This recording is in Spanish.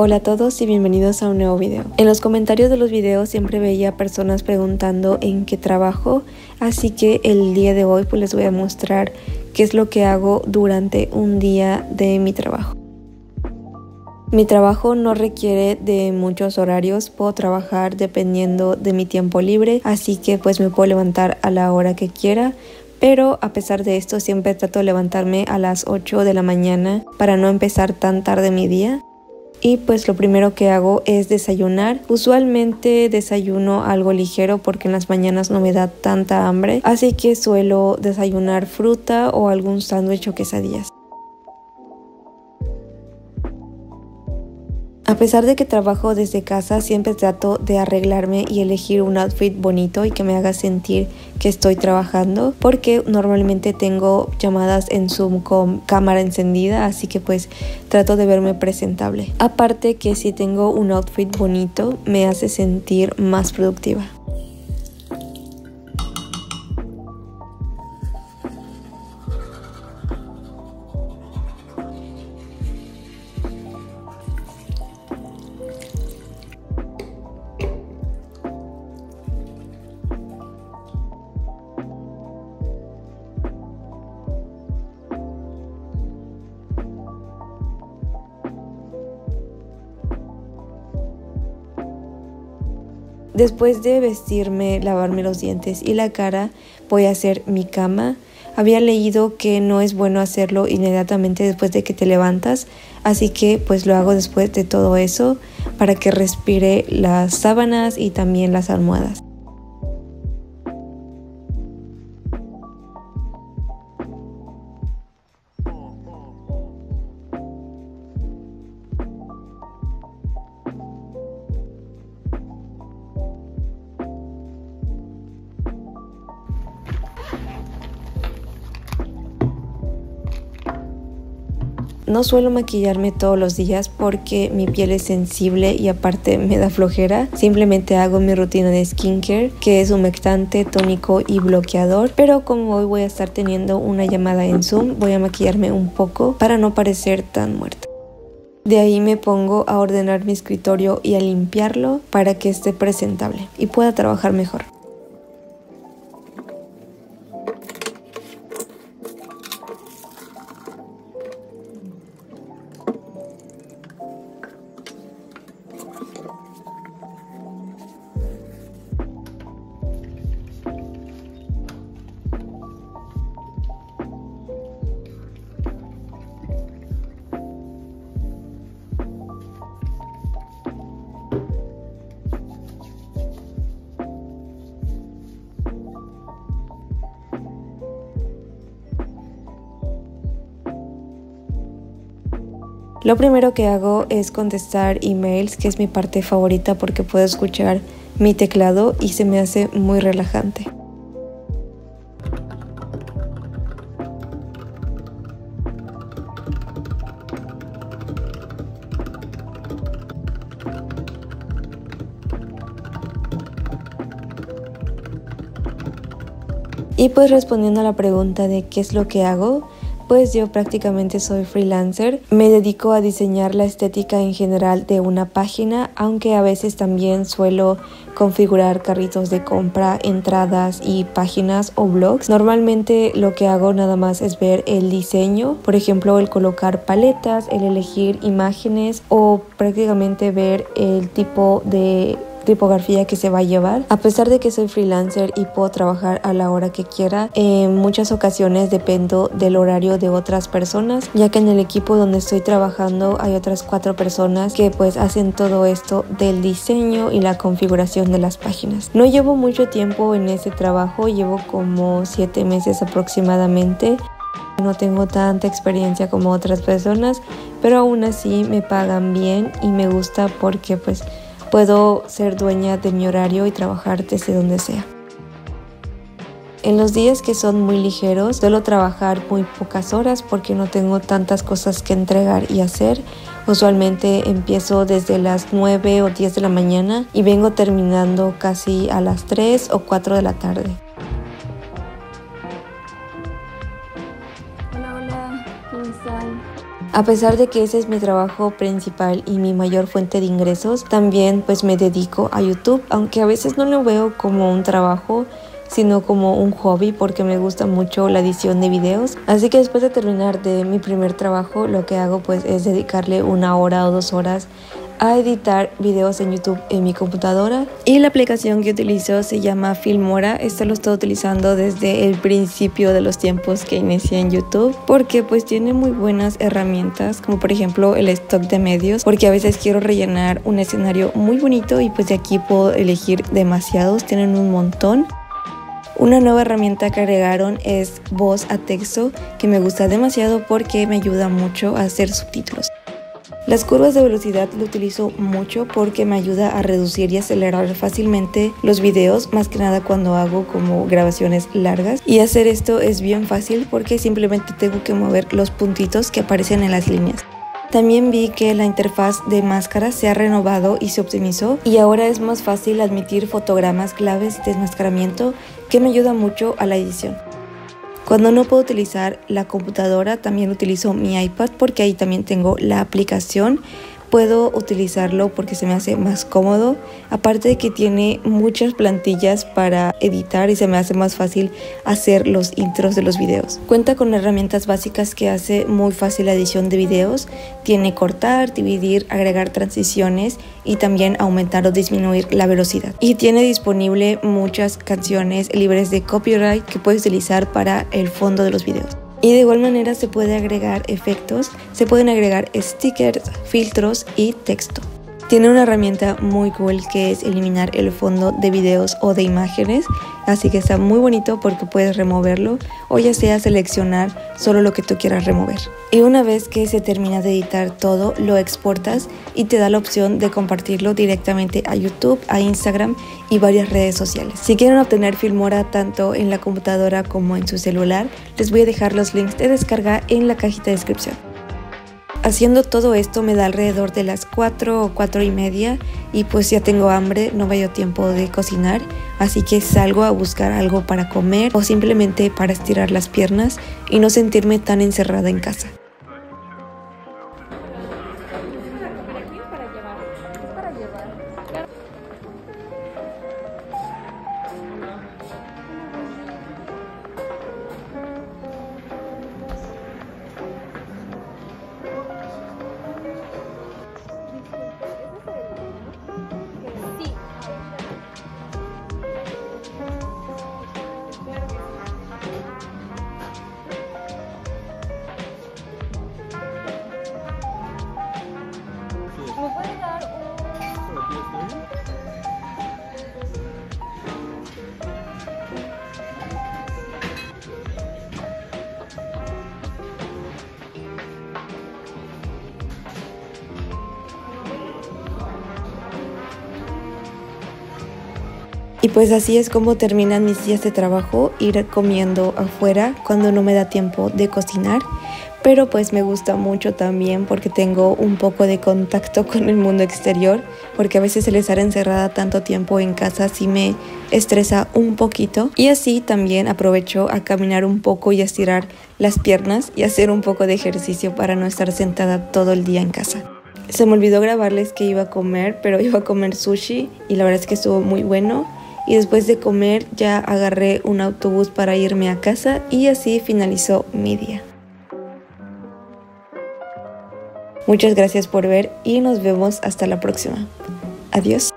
Hola a todos y bienvenidos a un nuevo video. En los comentarios de los videos siempre veía personas preguntando en qué trabajo, así que el día de hoy pues les voy a mostrar qué es lo que hago durante un día de mi trabajo. Mi trabajo no requiere de muchos horarios, puedo trabajar dependiendo de mi tiempo libre, así que pues me puedo levantar a la hora que quiera, pero a pesar de esto siempre trato de levantarme a las 8 de la mañana para no empezar tan tarde mi día y pues lo primero que hago es desayunar. Usualmente desayuno algo ligero porque en las mañanas no me da tanta hambre, así que suelo desayunar fruta o algún sándwich o quesadillas. A pesar de que trabajo desde casa, siempre trato de arreglarme y elegir un outfit bonito y que me haga sentir que estoy trabajando, porque normalmente tengo llamadas en Zoom con cámara encendida, así que pues trato de verme presentable. Aparte que si tengo un outfit bonito, me hace sentir más productiva. Después de vestirme, lavarme los dientes y la cara, voy a hacer mi cama. Había leído que no es bueno hacerlo inmediatamente después de que te levantas, así que pues lo hago después de todo eso para que respire las sábanas y también las almohadas. No suelo maquillarme todos los días porque mi piel es sensible y aparte me da flojera. Simplemente hago mi rutina de skincare, que es humectante, tónico y bloqueador. Pero como hoy voy a estar teniendo una llamada en Zoom, voy a maquillarme un poco para no parecer tan muerta. De ahí me pongo a ordenar mi escritorio y a limpiarlo para que esté presentable y pueda trabajar mejor. Lo primero que hago es contestar emails, que es mi parte favorita porque puedo escuchar mi teclado y se me hace muy relajante. Y pues respondiendo a la pregunta de qué es lo que hago, pues yo prácticamente soy freelancer. Me dedico a diseñar la estética en general de una página, aunque a veces también suelo configurar carritos de compra, entradas y páginas o blogs. Normalmente lo que hago nada más es ver el diseño, por ejemplo el colocar paletas, el elegir imágenes o prácticamente ver el tipo de tipografía que se va a llevar. A pesar de que soy freelancer y puedo trabajar a la hora que quiera, en muchas ocasiones dependo del horario de otras personas, ya que en el equipo donde estoy trabajando hay otras cuatro personas que pues hacen todo esto del diseño y la configuración de las páginas. No llevo mucho tiempo en ese trabajo, llevo como siete meses aproximadamente. No tengo tanta experiencia como otras personas, pero aún así me pagan bien y me gusta porque pues Puedo ser dueña de mi horario y trabajar desde donde sea. En los días que son muy ligeros, suelo trabajar muy pocas horas porque no tengo tantas cosas que entregar y hacer. Usualmente empiezo desde las 9 o 10 de la mañana y vengo terminando casi a las 3 o 4 de la tarde. A pesar de que ese es mi trabajo principal y mi mayor fuente de ingresos, también pues me dedico a YouTube, aunque a veces no lo veo como un trabajo, sino como un hobby porque me gusta mucho la edición de videos. Así que después de terminar de mi primer trabajo, lo que hago pues es dedicarle una hora o dos horas a editar videos en YouTube en mi computadora y la aplicación que utilizo se llama Filmora. Esto lo estoy utilizando desde el principio de los tiempos que inicié en YouTube porque pues tiene muy buenas herramientas como por ejemplo el stock de medios porque a veces quiero rellenar un escenario muy bonito y pues de aquí puedo elegir demasiados, tienen un montón. Una nueva herramienta que agregaron es voz a texto, que me gusta demasiado porque me ayuda mucho a hacer subtítulos. Las curvas de velocidad lo utilizo mucho porque me ayuda a reducir y acelerar fácilmente los videos, más que nada cuando hago como grabaciones largas. Y hacer esto es bien fácil porque simplemente tengo que mover los puntitos que aparecen en las líneas. También vi que la interfaz de máscara se ha renovado y se optimizó y ahora es más fácil admitir fotogramas claves de desmascaramiento que me ayuda mucho a la edición. Cuando no puedo utilizar la computadora también utilizo mi iPad porque ahí también tengo la aplicación puedo utilizarlo porque se me hace más cómodo. Aparte de que tiene muchas plantillas para editar y se me hace más fácil hacer los intros de los videos. Cuenta con herramientas básicas que hace muy fácil la edición de videos. Tiene cortar, dividir, agregar transiciones y también aumentar o disminuir la velocidad. Y tiene disponible muchas canciones libres de copyright que puedes utilizar para el fondo de los videos. Y de igual manera se puede agregar efectos, se pueden agregar stickers, filtros y texto. Tiene una herramienta muy cool que es eliminar el fondo de videos o de imágenes, así que está muy bonito porque puedes removerlo o ya sea seleccionar solo lo que tú quieras remover. Y una vez que se termina de editar todo, lo exportas y te da la opción de compartirlo directamente a YouTube, a Instagram y varias redes sociales. Si quieren obtener Filmora tanto en la computadora como en su celular, les voy a dejar los links de descarga en la cajita de descripción. Haciendo todo esto me da alrededor de las 4 o 4 y media y pues ya tengo hambre, no veo tiempo de cocinar, así que salgo a buscar algo para comer o simplemente para estirar las piernas y no sentirme tan encerrada en casa. Y pues así es como terminan mis días de trabajo, ir comiendo afuera cuando no me da tiempo de cocinar. Pero pues me gusta mucho también porque tengo un poco de contacto con el mundo exterior, porque a veces el estar encerrada tanto tiempo en casa sí me estresa un poquito. Y así también aprovecho a caminar un poco y a estirar las piernas y hacer un poco de ejercicio para no estar sentada todo el día en casa. Se me olvidó grabarles que iba a comer, pero iba a comer sushi y la verdad es que estuvo muy bueno y después de comer ya agarré un autobús para irme a casa y así finalizó mi día. Muchas gracias por ver y nos vemos hasta la próxima. Adiós.